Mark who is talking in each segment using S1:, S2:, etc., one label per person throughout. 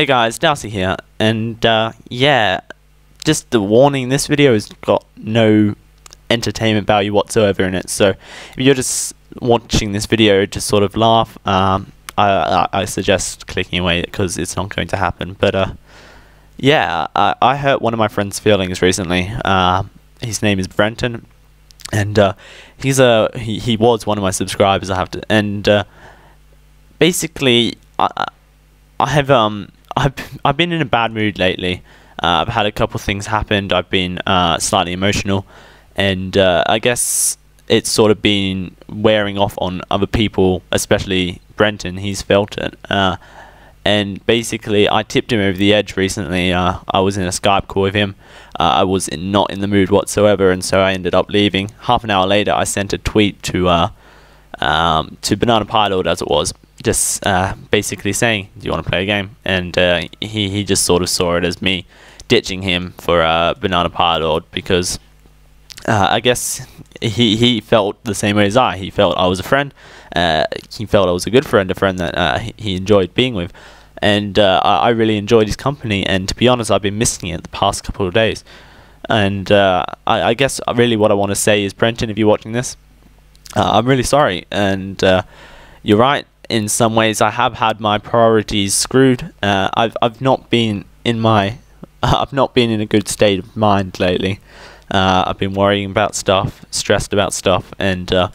S1: Hey guys, Darcy here, and uh, yeah, just the warning: this video has got no entertainment value whatsoever in it. So if you're just watching this video to sort of laugh, um, I, I, I suggest clicking away because it's not going to happen. But uh, yeah, I, I hurt one of my friend's feelings recently. Uh, his name is Brenton, and uh, he's a he, he was one of my subscribers. I have to, and uh, basically, I I have um I've I've been in a bad mood lately. Uh, I've had a couple things happened. I've been uh, slightly emotional, and uh, I guess it's sort of been wearing off on other people, especially Brenton. He's felt it. Uh, and basically, I tipped him over the edge recently. Uh, I was in a Skype call with him. Uh, I was in, not in the mood whatsoever, and so I ended up leaving. Half an hour later, I sent a tweet to um, to Banana Pilot, as it was, just uh, basically saying, "Do you want to play a game?" And uh, he he just sort of saw it as me ditching him for uh, Banana Pilot because uh, I guess he he felt the same way as I. He felt I was a friend. Uh, he felt I was a good friend, a friend that uh, he enjoyed being with, and I, I, really enjoyed his company. And to be honest, I've been missing it the past couple of days. And I, I, guess really what I want to say is, Brenton, if you're watching this, I'm really sorry. And you're right in some ways I have had my priorities screwed. Uh, I've I've not been in my I've not been in a good state of mind lately. Uh, I've been worrying about stuff, stressed about stuff, and uh,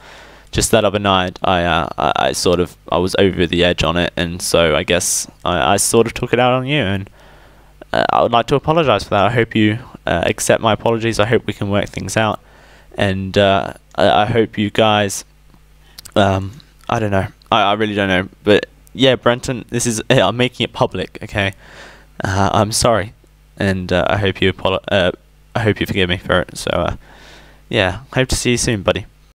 S1: just that other night, I, uh, I, I sort of I was over the edge on it, and so I guess I, I sort of took it out on you, and uh, I would like to apologize for that. I hope you uh, accept my apologies. I hope we can work things out, and I, I hope you guys. Um, I don't know. I, I really don't know. But yeah, Brenton, this is I'm making it public. Okay, uh, I'm sorry, and uh, I hope you apolo- uh, I hope you forgive me for it. So uh, yeah, hope to see you soon, buddy.